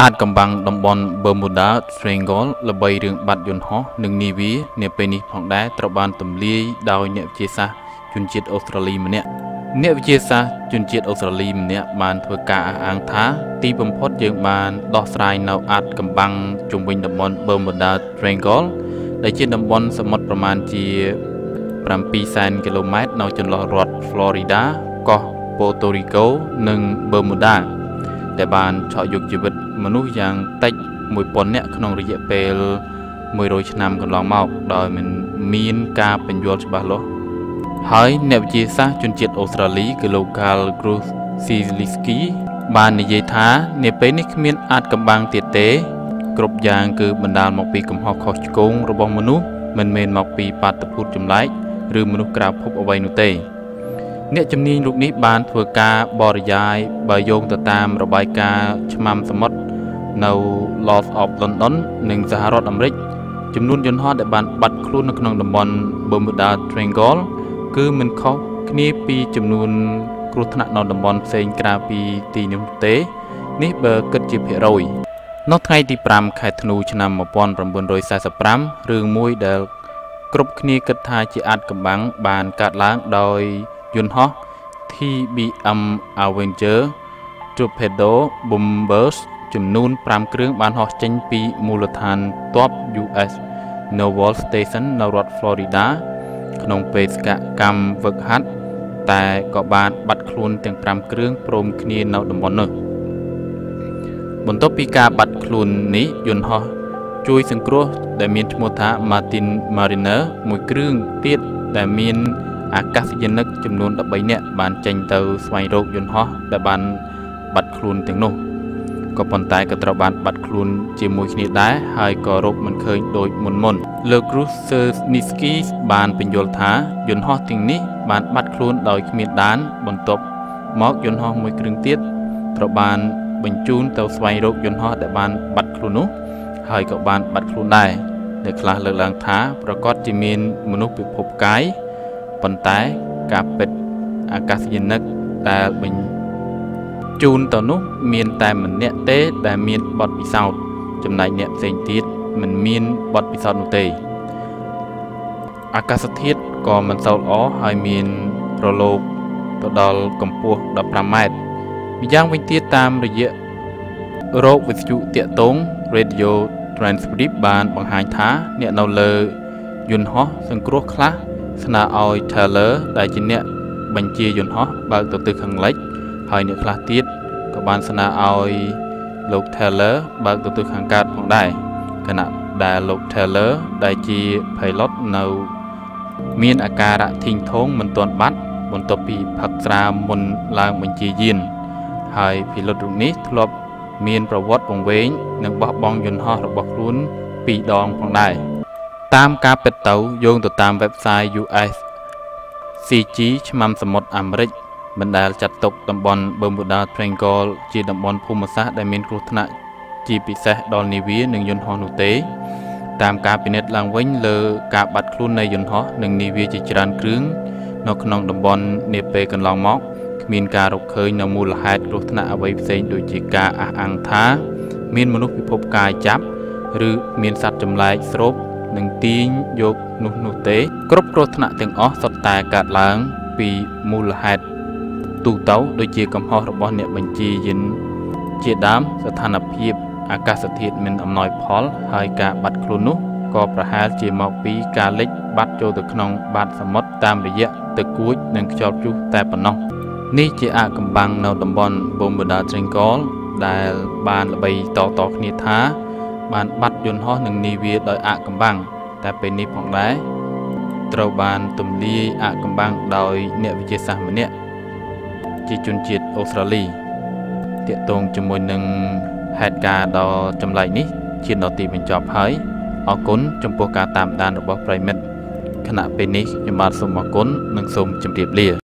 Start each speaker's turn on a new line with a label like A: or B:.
A: អាចកំបាំងតំបន់ Bermuda Triangle ល្បីរឿងបាត់យន្តហោះនិងនាវានាពេលនេះផងដែរត្រូវបានទម្លាយដោយអ្នកវិទ្យាសាស្ត្រជនជាតិអូស្ត្រាលីម្នាក់អ្នកវិទ្យាសាស្ត្រជនជាតិអូស្ត្រាលីម្នាក់បានធ្វើការអះអាងថា ទីបំផុតយើងបានដោះស្រាយនៅអាចកំបាំងជុំវិញតំបន់ Bermuda Triangle ដែលជាតំបន់សមុទ្រប្រមាណជា7សែនគីឡូម៉ែត្រនៅចន្លោះរដ្ឋ Florida កោះ Puerto Rico និង Bermuda ដែលបានឆក់យកជីវិត មនុស្សយ៉ាងតិច1000នាក់ក្នុងរយៈពេល100ឆ្នាំកន្លងមកដោយមិនមានការបញ្យល់ច្បាស់លាស់ហើយអ្នកវិទ្យាសាស្ត្រជនជាតិអូស្ត្រាលីគឺលោក Carl Cruz Siliski បាននិយាយថានាពេលនេះគ្មានអាចកំបាំងទៀតទេ គ្រប់យ៉ាងគឺបណ្ដាលមកពីកំហុសខុសឆ្គងរបស់មនុស្សមិនមែនមកពីបាតុភូតចម្លែកឬមនុស្សក្រៅភពអ្វីនោះទេ អ្នកជំនាញរូបនេះបានធ្វើការបរិយាយបើយោងទៅតាមរបាយការណ៍ឆ្មាំសមុទ្រ នៅ Lost of London និងសហរដ្ឋអាមេរិកចំនួនយន្តហោះដែលបានបាត់ខ្លួននៅក្នុងតំបន់ Bermuda Triangle គឺមិនខុសគ្នាពីចំនួនគ្រោះថ្នាក់នៅតំបន់ផ្សេងក្រៅពីទីនេះទេ នេះបើគិតជាភាគរយនៅថ្ងៃទី5ខែធ្នូឆ្នាំ1945រឿងមួយដែលគ្រប់គ្នាគិតថាជាអាចកំបាំងបានកាត់ឡើងដោយយន្តហោះ TBM Avenger Torpedo Bombers ចំនួន5គ្រឿងបានហោះចេញពីមូលដ្ឋានទ័ព US Naval Station នៅរដ្ឋ Florida ក្នុងបេសកកម្មវឹកហាត់តែក៏បានបាត់ខ្លួនទាំង5គ្រឿងព្រមគ្នានៅតំបន់នោះបន្ទាប់ពីការបាត់ខ្លួននេះយន្តហោះជួយសង្គ្រោះដែលមានឈ្មោះថា Martin Mariner មួយគ្រឿងទៀតដែលមានអាកាសយានិកចំនួន13នាក់បានចេញទៅស្វែងរកយន្តហោះដែលបានបាត់ខ្លួនទាំងនោះ ក៏ប៉ុន្តែក៏ត្រូវបានបាត់ខ្លួនជាមួយគ្នាដែរហើយក៏រកមិនឃើញដូចមុនមុនលោក Kruscerski បានបញ្យល់ថាយន្តហោះទាំងនេះបានបាត់ខ្លួនដោយគ្មានដាន បន្ទាប់មកយន្តហោះមួយគ្រឿងទៀតត្រូវបានបញ្ជូនទៅស្វែងរកយន្តហោះដែលបានបាត់ខ្លួននោះ ហើយក៏បានបាត់ខ្លួនដែរអ្នកខ្លះលើកឡើងថាប្រកាសជាមានមនុស្សពិភពកាយប៉ុន្តែការពិតអាកាសយានិកដែលបញ្ជូនទៅនោះ មានតែម្នាក់ទេ ដែលមានបទពិសោធន៍ចំណែកអ្នកផ្សេងទៀតមិនមានបទពិសោធន៍នោះទេអាកាសធាតុក៏មិនសូវល្អហើយមានរលកទៅដល់កម្ពស់15ម៉ែត្រម្យ៉ាងវិញទៀតតាមរយៈរោគវិទ្យុតាកតង Radio Transcript បានបង្ហាញថា អ្នកនៅលើយន្តហោះសង្គ្រោះខ្លះស្នើឲ្យ Taylor ដែលជាអ្នកបញ្ជាយន្តហោះបើកទៅទិសខាងលិច ហើយអ្នកខ្លះទៀតក៏បានស្នើឲ្យលោក Taylor បើកទៅទិសខាងកើតផងដែរខណៈដែលលោក Taylor ដែលជា pilot នៅ មានអាការៈធីងថងមិនទាន់បាត់បន្ទាប់ពីផឹកស្រាមុនឡើងបញ្ជាយាន ហើយ pilot រូបនេះធ្លាប់មាន ប្រវត្តិវង្វេងនិងបោះបង់យន្តហោះរបស់ខ្លួនពីរដងផងដែរតាមការពិតទៅយោងទៅតាម website US CG ឆ្មាំសមុទ្រអាមេរិក មិនដែលចាត់ទុកតំបន់ Bermuda Triangle ជាតំបន់ភូមិសាស្ត្រដែលមានគ្រោះថ្នាក់ជាពិសេសដល់នាវានិងយន្តហោះនោះទេតាមការពិនិត្យឡើងវិញលើការបាត់ខ្លួននៃយន្តហោះនិងនាវាជាច្រើនគ្រឿងនៅក្នុងតំបន់នាពេលកន្លងមកគ្មានការរកឃើញនៅមូលហេតុគ្រោះថ្នាក់អ្វីផ្សេងដូចជាការអះអាងថាមានមនុស្សពិភពកាយចាប់ឬមានសត្វចម្លែកស្រូបនិងទាញយកនោះនោះទេ គ្រប់គ្រោះថ្នាក់ទាំងអស់សុទ្ធតែកើតឡើងពីមូលហេតុ ទូទៅដូចជាកំហុសរបស់អ្នកបញ្ជាយានជាដើមស្ថានភាពអាកាសធាតុមិនអំណោយផល ហើយការបាត់ខ្លួននោះក៏ប្រហែលជាមកពីការលិចបាត់ចូលទៅក្នុងបាតសមុទ្រតាមរយៈទឹកគួចនិងខ្យល់ព្យុះតែប៉ុណ្ណោះនេះជាអាកំបាំងនៅតំបន់ Bermuda Triangle ដែលបានល្បីតតគ្នាថា បានបាត់យន្តហោះនិងនាវាដោយអាកំបាំងតែពេលនេះផងដែរត្រូវបានទម្លាយអាកំបាំងដោយអ្នកវិទ្យាសាស្ត្រម្នាក់ ជាជនជាតិអូស្ត្រាលីតាក់ទងជាមួយនឹងហេតុការណ៍ដ៏ចម្លែកនេះជាដល់ទីបញ្ចប់ហើយអរគុណចំពោះការតាមដានរបស់ប្រិមិត្តខណៈពេលនេះខ្ញុំបាទសូមអរគុណនិងសូមជម្រាបលា